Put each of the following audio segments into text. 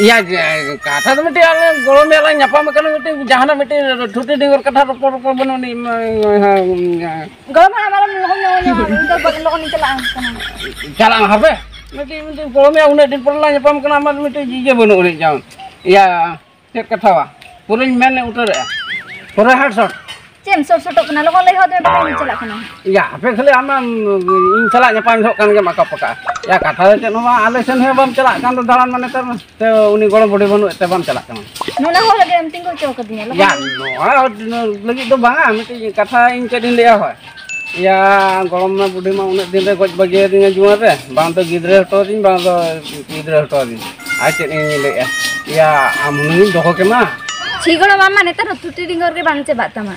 iya kata tuh mesti alang golong dia alang nyapa makan mesti jahanam mesti tuti dengar kata rokok rokok benar nih golong mah malam nong nong nong udah bakal nong nih celang celang apa mesti mesti golong ya udah diperlah nyapa makan amat mesti jijik benar nih jangan iya cek kata wah purin mana utar ya purin hard shot ᱪᱮᱢ ᱠᱟᱱᱟ ᱞᱟᱹᱭ ᱪᱟᱞᱟᱜ ᱠᱟᱱᱟ ᱠᱷᱟᱹᱞᱤ ᱟᱢ ᱤᱧ ᱧᱟᱯᱟᱢ ᱡᱚᱦᱚᱜ ᱠᱟᱱ ᱯᱟᱠᱟ ᱭᱟ ᱠᱟᱛᱷᱟ ᱫᱚ ᱪᱮᱫ ᱟᱞᱮ ᱥᱮᱱ ᱦᱚᱸ ᱵᱟᱢ ᱪᱟᱞᱟᱜ ᱠᱟᱱ ᱫᱚ ᱫᱟᱬᱟᱱ ᱢᱟᱱᱮ ᱩᱱᱤ ᱜᱚᱲᱚᱢ ᱵᱩᱰᱷᱤ ᱵᱟᱹᱱᱩᱜ ᱛᱮ ᱵᱟᱢ ᱪᱟᱞᱟᱜ ᱠᱟᱱᱟ ᱱᱚᱣᱟ ᱞᱟᱹᱜᱤᱫ ᱫᱚ ᱵᱟᱝᱟ ᱢᱤᱫᱴᱤᱡ ᱠᱟᱛᱷᱟ ᱤᱧ ᱪᱮᱫ ᱤᱧ ᱞᱟᱹᱭᱟ ᱭᱟ ᱜᱚᱲᱚᱢ ᱵᱩᱰᱷᱤ ᱢᱟ ᱩᱱᱟᱹᱜ ᱡᱩᱣᱟᱹᱱ ᱨᱮ ᱵᱟᱝ ᱫᱚ ᱜᱤᱫᱽᱨᱟᱹ ᱵᱟᱝ ᱫᱚ ᱜᱤᱫᱽᱨᱟᱹ ᱟᱨ ᱪᱮᱫ ᱤᱧ ᱞᱟᱹᱭᱮᱜᱼᱟ ᱟᱢ ᱦᱩᱱᱟᱹᱝ ᱫᱚᱦᱚ ᱠᱮᱢᱟ ᱪᱷᱤᱜᱚᱲ ᱢᱟᱢᱟ ᱱᱮᱛᱟᱨ ᱦᱚᱸ ᱛᱷᱩᱛᱤ ᱰᱤᱝᱜᱚᱨ ᱜᱮ ᱵᱟᱝ ᱪᱟᱵᱟᱜ ᱛᱟᱢᱟ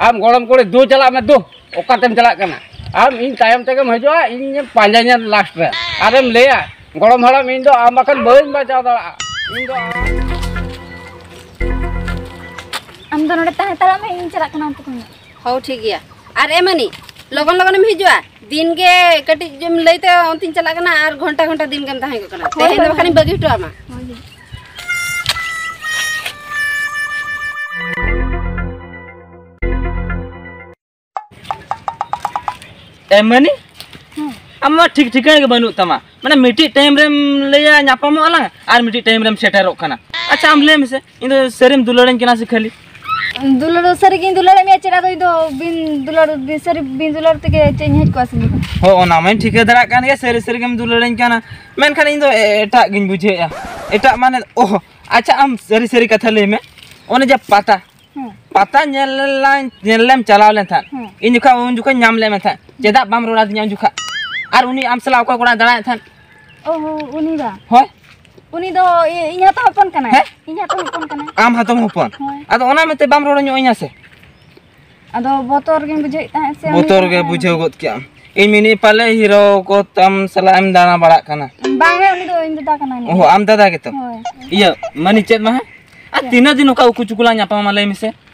आम गड़म को दो चला में दो ओकातेम चला आम इन तायम तेम हजा इन पाजा लास्ट में आरम लिया गड़म हड़म इन आम बाखन बहुत बचाव दा ठीक और एमानी लगन लगन में दिन के कटिज लैते घंटा घंटा दिन के मानी आम ठीक ठिकाणा बनू तमा मैं मीटि टाइम लैपाम टाइम सेटर अच्छा आम लैम से इन सरम दुलड़े क्या से खाली दुलड़ सारी दुलड़े में चेटा तो बिन दुलड़ सारी बिन दुलड़ तक चेज हज को हाँ मैं ठीक दुलड़े इन एटागे बुझे एट मान ओह अच्छा आम सारी सारी कथा लैमे पाटा men tan jeda bam rola ñam juka ar uni am sala ko kora dara tan ओ उनी बा hoy उनी दो इnya तो अपन कना हैं? तो ño inya se अदो बोतोर बुझे ताहे से ge bujhe got kiam in mini pale hero ko tam sala am dana bara kana बांगे उनी दो इन दा कना oh am dada gitu होय iya mani chet mah ah tina din ka uku cukula nyapa malai mise onate in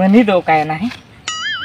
mani do kaya nahi hena rehe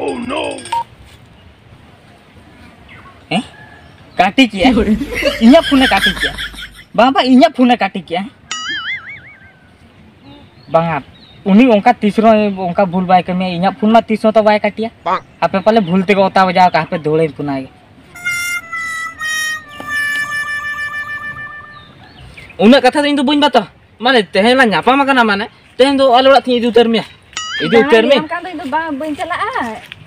Oh no. हैं? काटी किया? इन्हें phone काटी किया? बाबा इन्हें फ़ोन काटी किया? बांगा उन्हीं उनका तीसरों उनका भूल बाय कर मैं इन्हें फ़ोन में तीसरों तो बाय काटिया? आपे पहले भूलते को उतार बजाओ कहाँ पे धोले फ़ोन आएगा? उन्हें कथा तो इन तो बुझ बातो माने तेरे ना न्यापा मगना माने तेरे तो अलग थी इधर में इधर में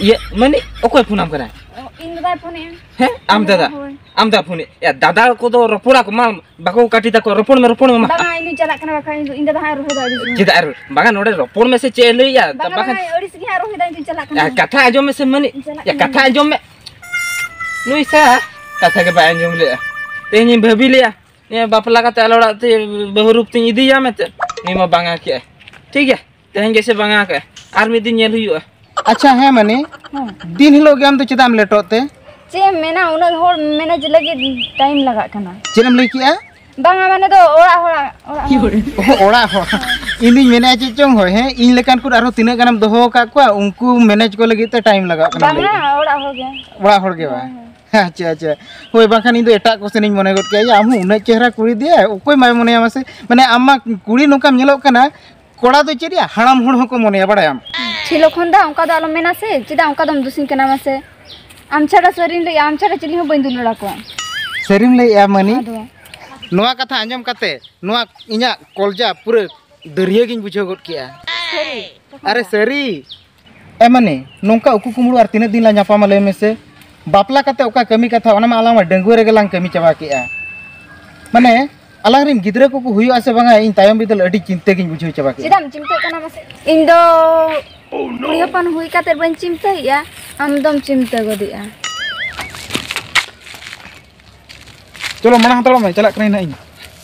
ये मनी ओकोय फोनाम कना इन दादा फ़ोन। है आम दादा आम दादा फ़ोन। या दादा को तो रपोड़ा को मा बाको काटी ता को रपोड़ में रपोड़ में मा बागा चला कना बाका इन हाँ रोहे दादी चिदा आर बागा नोडे रपोड़ में से चे ले या बागा ओडिस की रोहे दादी चला कना कथा आजो में से मनी या कथा आजो में नुई सा कथा के बाय आजो ले तेनी भाभी ले ये बापला का तलड़ा ते बहुरूप तिन इदी या में ते। नी मा बांगा के ठीक है तेहन जैसे बांगा के। आर में दिन नेल हुआ। अच्छा है मनी। दिन हिलोग आम तो चेदाम लेटोते चे मेना उन होर मैनेज लगे टाइम लगा कना चेदम लई किया बागा माने तो ओड़ा ओड़ा ओड़ा। ओड़ा? हो इनी मेने चे चोंग हो। है इन लेकान कुर आरो तिना गानम दोहो का को उनको मैनेज को लगी ते टाइम लगा। कना बागा ओड़ा हो गया। ओड़ा होड़ के बा अच्छा अच्छा। होय बाखान इन दो एटा को सेनिन मने गट के आम उना चेहरा कुड़ी दिया ओकोय माय मने मासे माने आमा कुड़ी नोकाम नेलो कना कोड़ा दो चेरिया हराम हुण हको मने बड़ायाम छिलो खंदा अंका दो आलम मेना से जिदा अंका दम दुसिन के नाम से आम छाड़ा सरीन ले आम छाड़ा चिली हो बइन दुनो लाको सरीन ले या मनी नुवा कथा अंजम कते नुवा इंजा कोलजा पुरे दरिया गिन बुझो गट किया अरे सरी ए मनी नोंका उकु कुमड़ो आर तिने दिन ला जापा मले में से बापला कते ओका कमी कथा ओना मा आलम डंगु कमी चबा किया माने अलग रिम गिद्र को हुई आसे बंगा इन तायम बिदल अडी चिंते गिन बुझो चबा किया Oh no. hui kater ya. Amdom cinta gede ya. Mana tolong ya? mai, cala kerena ini.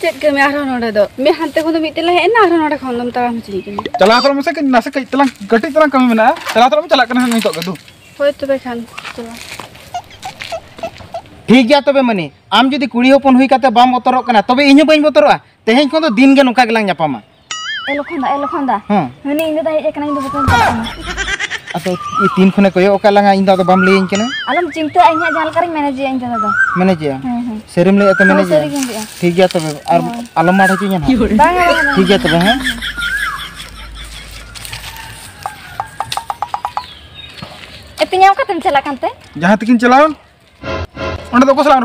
Cek ke mana orang noda do. Mie hantar kau enak orang ya. noda kau dom tarang mencuri. Kan? Cala tolong masa kan nasi kayak telang, gede telang kami mana? Eh? Cala tolong cala kerena ini tak gaduh. Hoi tuh bekan, cala. ঠিক যা তবে মানে আম যদি কুড়ি হপন হই কাতে বাম অতরক না তবে ইনু বাইন বতরা তেহেন কোন দিন গে एलो खोंदा एलो खोंदा हाँ हनी इन दादा हेज कना इन दो बतन कना atau i tim khone koyo oka langa inda do bam lein kena? आलम चिमते आइया जान करिन मैनेज इन दादा manage ya? हाँ हाँ serim le atau manage सरी गिन दिया ठीक है तबे और आलम मार हची ना ठीक तबे हैं चला कांते जहाँ तकिन चलावन ओंडे दो को सलाम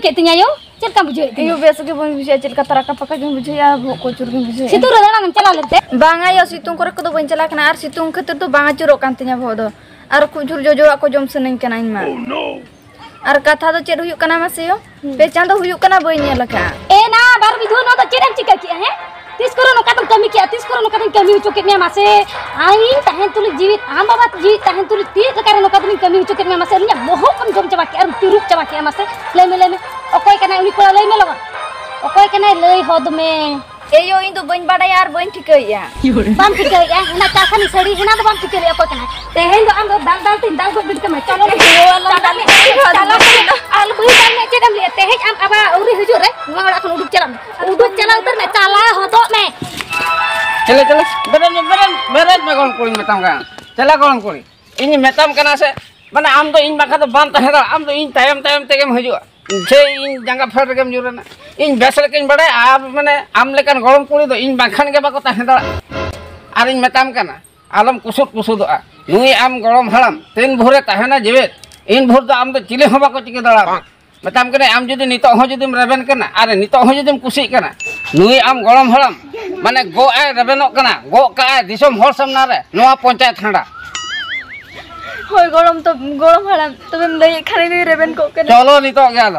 चल का बुझो के तिया यो चल का बुझो इयो बेस के बन बुझे चल का तरह का पका के बुझे या को चुर के बुझे सितुर दाना चला लगते बांगा यो सितुंग करे को दो बन चला कना आर सितुंग खातिर तो बांगा चुरो कान तिया भोदो आर कुजुर जो जो को जम सनन कना इनमा आर कथा तो चेर हुयु कना मासे यो पेचान तो हुयु कना बई नेल का ए ना बार विधु न तो चेरम चिका किया है तीस करो न कतम कमी किया, तीस करो न कतम कमी हो चुके मासे। आई तहन तुल जीवित, आम बाबा जीवित तहन तुल तीस करे न कतम कमी चुके मासे। लिया बहुत कम जम तिरुक चबा के ले में में। ओकोय ए यो इन तो बन बड़ा यार बन ठिकैया बम ठीक है या ना चाखनी सड़ी तो है तो आम दाल दाल तीन दाल को बिट के मैं चलो चलो चलो दाल में आम आबा उरी हिजु रे ngora kon uduk jalan uduk jalan utar me cala hodok me चले चले बेरन में बेरन बेरन में कौन कोड़ी मेताम का चला कौन कोड़ी इन मेताम कना से माने आम तो इन बाखा तो बाम तहे आम तो इन तायम तायम तेगेम हजुआ जे इन जंगा फेर रेगेम जुरना इन बेसर केन बड़े आप माने आम लेकन गरम कोड़ी दो इन बाखान के बाको तहे दड़ा आर इन मेताम कना आलम कुसुत कुसुदआ नुई आम गरम हड़ाम तीन भोरे तहेना जीवित इन भोर तो आम तो चिले हो बाको चिके दड़ा मेताम कने आम जुदी नितो हो जुदीम रेबेन कना अरे नितो हो जुदीम कुसी कना नुई आम गरम हड़ाम माने गो आय रेबेनो कना गो का आय दिसम हर सामना रे नोआ पंचायत হই গরম তো গরম হারাম। তুমি খালি রেবেন কোকে চলো নি তো গেল।